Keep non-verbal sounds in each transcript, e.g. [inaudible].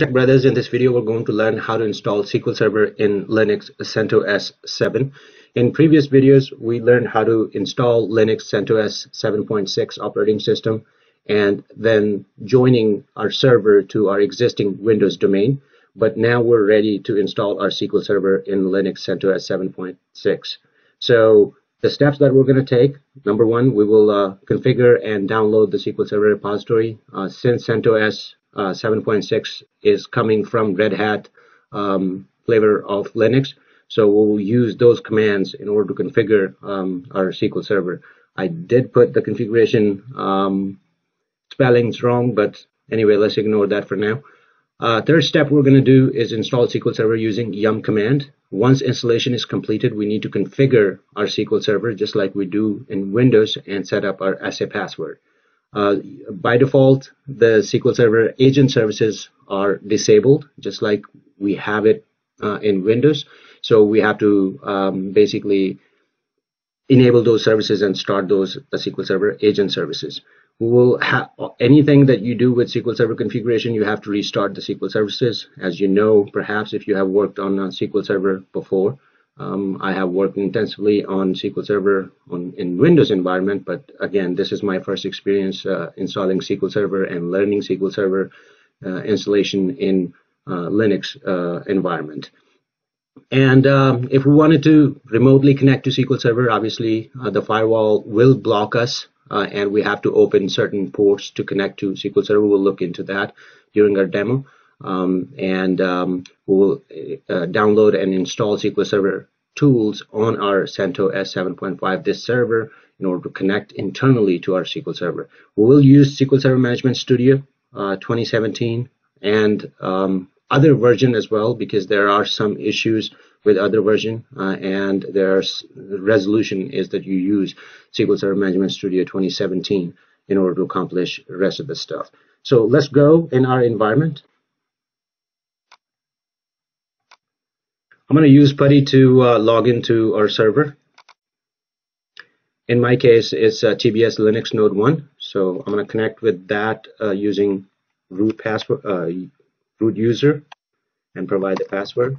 Tech Brothers, in this video we're going to learn how to install SQL Server in Linux CentOS 7. In previous videos we learned how to install Linux CentOS 7.6 operating system and then joining our server to our existing Windows domain. But now we're ready to install our SQL Server in Linux CentOS 7.6. So the steps that we're going to take, number one, we will uh, configure and download the SQL Server repository. Uh, since CentOS uh, 7.6 is coming from Red Hat um, flavor of Linux. So we'll use those commands in order to configure um, our SQL Server. I did put the configuration um, spellings wrong, but anyway, let's ignore that for now. Uh, third step we're going to do is install SQL Server using yum command. Once installation is completed, we need to configure our SQL Server just like we do in Windows and set up our SA password. Uh, by default, the SQL Server agent services are disabled, just like we have it uh, in Windows. So we have to um, basically enable those services and start those SQL Server agent services. We will have anything that you do with SQL Server configuration, you have to restart the SQL services. As you know, perhaps if you have worked on SQL Server before, um, I have worked intensively on SQL Server on, in Windows environment, but again, this is my first experience uh, installing SQL Server and learning SQL Server uh, installation in uh, Linux uh, environment. And um, if we wanted to remotely connect to SQL Server, obviously uh, the firewall will block us, uh, and we have to open certain ports to connect to SQL Server. We'll look into that during our demo um, and um, we'll uh, download and install SQL Server tools on our CentOS 7.5 this server in order to connect internally to our SQL Server. We will use SQL Server Management Studio uh, 2017 and um, other version as well because there are some issues with other version uh, and there's the resolution is that you use SQL Server Management Studio 2017 in order to accomplish the rest of the stuff. So let's go in our environment I'm going to use PuTTY to uh, log into our server. In my case, it's uh, TBS Linux Node 1. So I'm going to connect with that uh, using root password, uh, root user, and provide the password.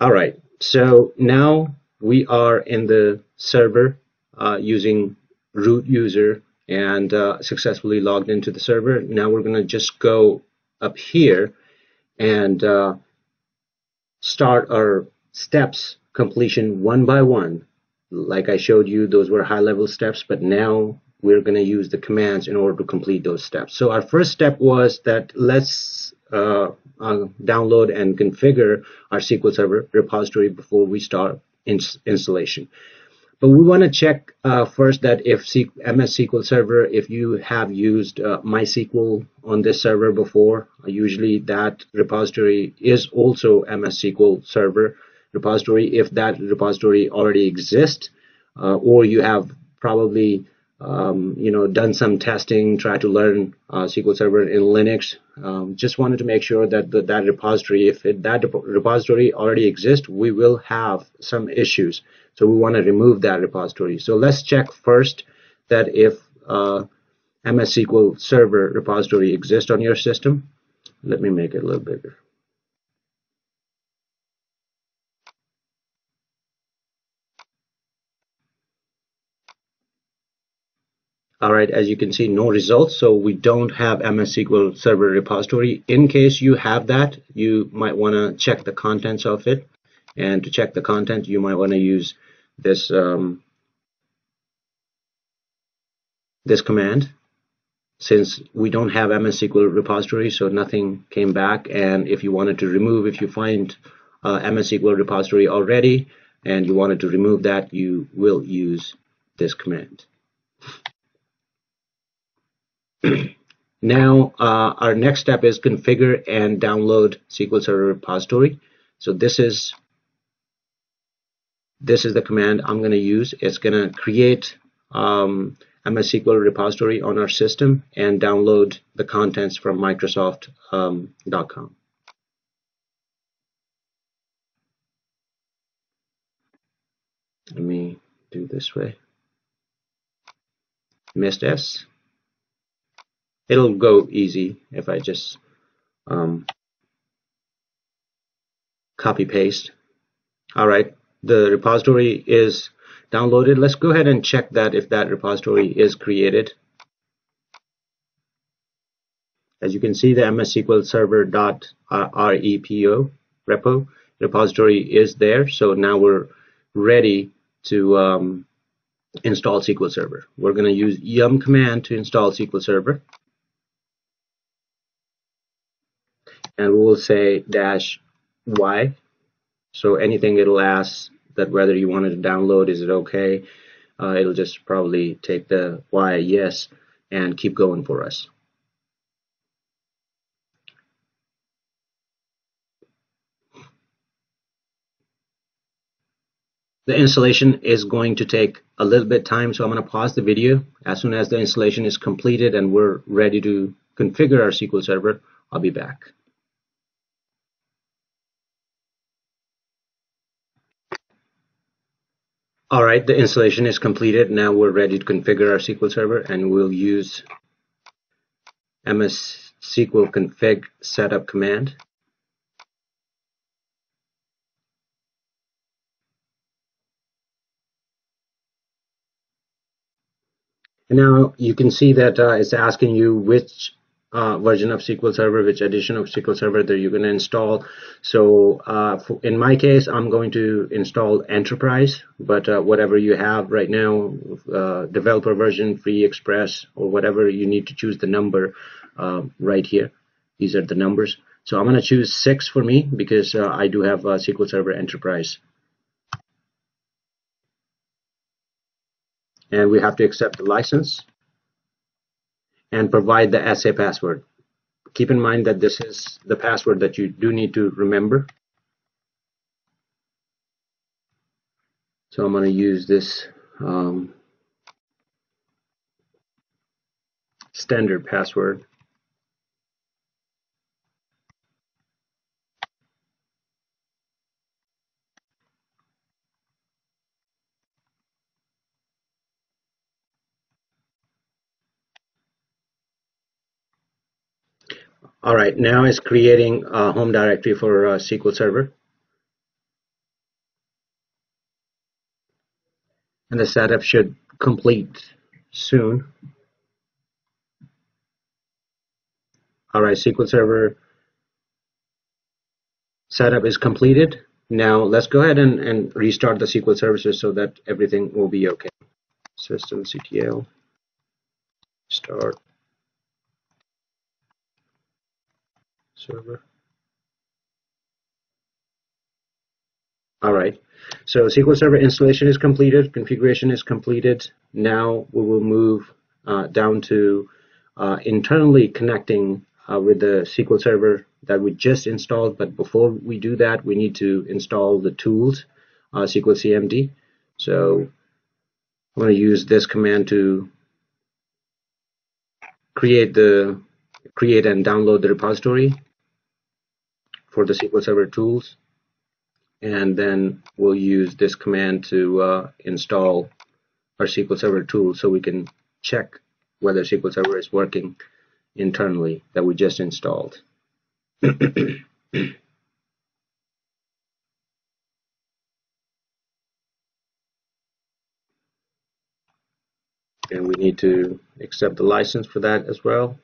All right. So now we are in the server uh, using root user and uh, successfully logged into the server. Now we're going to just go up here and uh, start our steps completion one by one. Like I showed you, those were high level steps, but now we're going to use the commands in order to complete those steps. So our first step was that let's uh, uh, download and configure our SQL Server repository before we start ins installation. But we want to check uh, first that if MS SQL Server, if you have used uh, MySQL on this server before, usually that repository is also MS SQL Server repository. If that repository already exists, uh, or you have probably um, you know done some testing, tried to learn uh, SQL Server in Linux. Um, just wanted to make sure that the, that repository, if it, that repository already exists, we will have some issues. So we want to remove that repository. So let's check first that if uh, MS SQL Server repository exists on your system. Let me make it a little bigger. All right, as you can see, no results. So we don't have MS SQL Server repository. In case you have that, you might want to check the contents of it. And to check the content, you might want to use this um, this command since we don't have MS SQL repository so nothing came back and if you wanted to remove if you find uh, MS SQL repository already and you wanted to remove that you will use this command now uh, our next step is configure and download SQL Server repository so this is this is the command I'm going to use. It's going to create um, MS SQL repository on our system and download the contents from Microsoft.com. Um, Let me do this way. Missed S. it'll go easy if I just um, copy paste. All right, the repository is downloaded. Let's go ahead and check that if that repository is created. As you can see, the MS SQL Server .repo repo repository is there. So now we're ready to um, install SQL Server. We're going to use yum command to install SQL Server. And we will say dash y. So anything it'll ask that whether you wanted to download, is it okay? Uh, it'll just probably take the y yes and keep going for us. The installation is going to take a little bit time, so I'm going to pause the video. As soon as the installation is completed and we're ready to configure our SQL Server, I'll be back. All right, the installation is completed. Now we're ready to configure our SQL Server and we'll use MS SQL config setup command. And now you can see that uh, it's asking you which uh, version of SQL Server, which edition of SQL Server that you're going to install. So uh, for, in my case, I'm going to install Enterprise, but uh, whatever you have right now, uh, developer version, Free Express, or whatever, you need to choose the number uh, right here. These are the numbers. So I'm going to choose 6 for me because uh, I do have SQL Server Enterprise. and we have to accept the license and provide the SA password. Keep in mind that this is the password that you do need to remember. So I'm going to use this um, standard password. All right, now it's creating a home directory for SQL Server. And the setup should complete soon. All right, SQL Server setup is completed. Now let's go ahead and, and restart the SQL services so that everything will be okay. Systemctl start server. All right, so SQL Server installation is completed, configuration is completed. Now we will move uh, down to uh, internally connecting uh, with the SQL Server that we just installed. But before we do that, we need to install the tools, uh, SQL CMD. So I'm going to use this command to create the create and download the repository for the SQL Server tools. And then we'll use this command to uh, install our SQL Server tool so we can check whether SQL Server is working internally that we just installed. [clears throat] and we need to accept the license for that as well.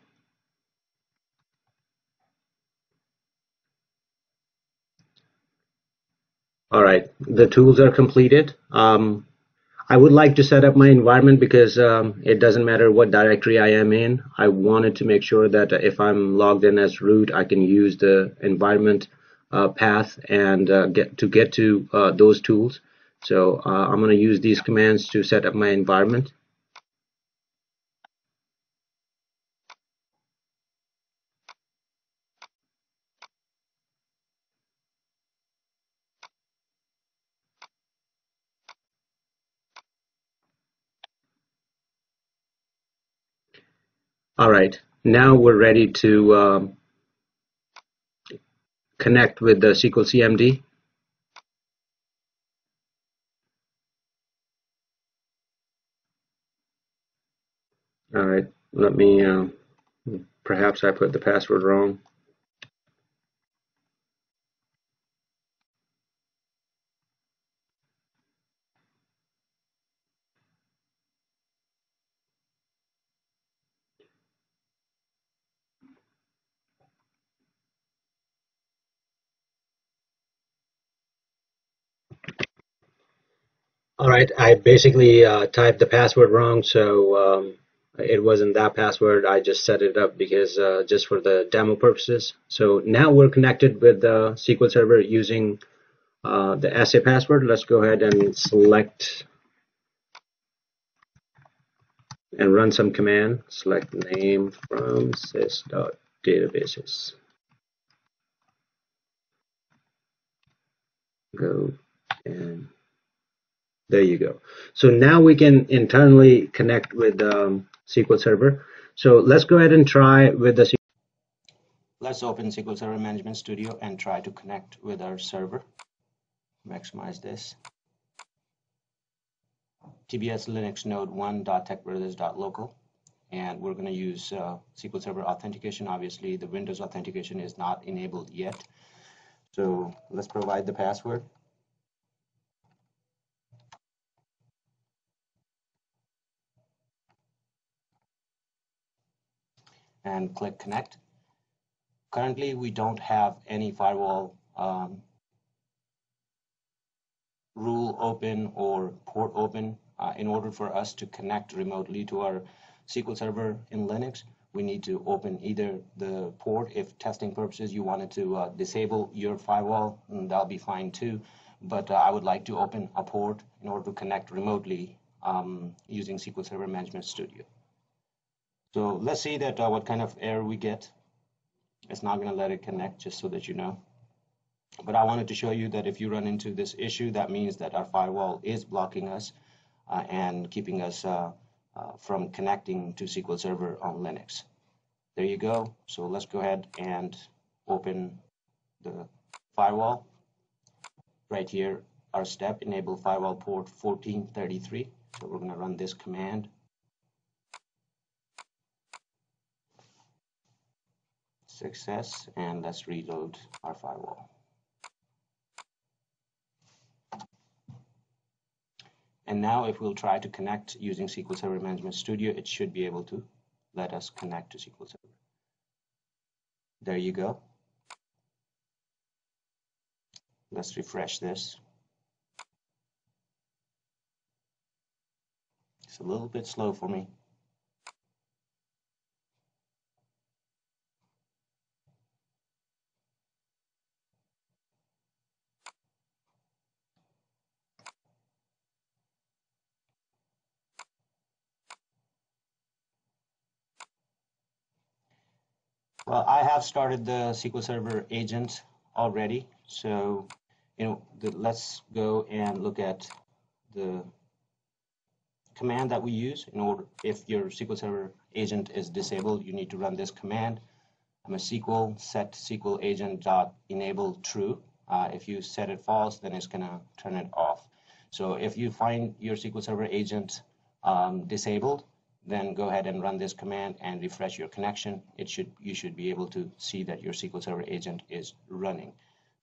All right, the tools are completed. Um, I would like to set up my environment because um, it doesn't matter what directory I am in. I wanted to make sure that if I'm logged in as root, I can use the environment uh, path and uh, get to get to uh, those tools. So uh, I'm going to use these commands to set up my environment. All right, now we're ready to um, connect with the SQL CMD. All right, let me uh, Perhaps I put the password wrong. All right, I basically uh, typed the password wrong, so um, it wasn't that password. I just set it up because uh, just for the demo purposes. So now we're connected with the SQL Server using uh, the SA password. Let's go ahead and select and run some command. Select name from sys.databases. Go and there you go. So now we can internally connect with um, SQL Server. So let's go ahead and try with the Let's open SQL Server Management Studio and try to connect with our server. Maximize this. TBS Linux node 1.techbrothers.local and we're going to use uh, SQL Server authentication. Obviously, the Windows authentication is not enabled yet. So let's provide the password. And click connect. Currently, we don't have any firewall um, rule open or port open. Uh, in order for us to connect remotely to our SQL Server in Linux, we need to open either the port if testing purposes you wanted to uh, disable your firewall, that'll be fine too. But uh, I would like to open a port in order to connect remotely um, using SQL Server Management Studio. So let's see that uh, what kind of error we get. It's not going to let it connect just so that you know. But I wanted to show you that if you run into this issue, that means that our firewall is blocking us uh, and keeping us uh, uh from connecting to SQL Server on Linux. There you go. So let's go ahead and open the firewall. Right here, our step enable firewall port 1433. So we're going to run this command success and let's reload our firewall. And now if we'll try to connect using SQL Server Management Studio, it should be able to let us connect to SQL Server. There you go. Let's refresh this. It's a little bit slow for me. Well, I have started the SQL Server agent already. So, you know, the, let's go and look at the command that we use in order, if your SQL Server agent is disabled, you need to run this command. I'm a SQL set SQL agent dot enable true. Uh, if you set it false, then it's gonna turn it off. So if you find your SQL Server agent um, disabled, then go ahead and run this command and refresh your connection. It should you should be able to see that your SQL Server agent is running.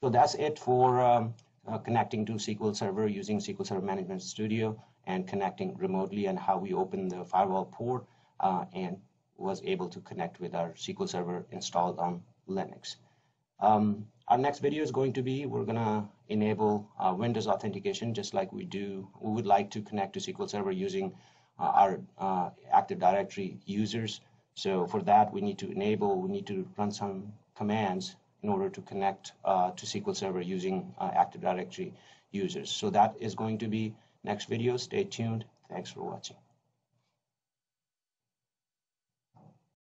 So that's it for um, uh, connecting to SQL Server using SQL Server Management Studio and connecting remotely and how we open the firewall port uh, and was able to connect with our SQL Server installed on Linux. Um, our next video is going to be we're going to enable uh, Windows authentication just like we do. We would like to connect to SQL Server using our uh, Active Directory users. So for that, we need to enable, we need to run some commands in order to connect uh, to SQL Server using Active Directory users. So that is going to be next video. Stay tuned. Thanks for watching.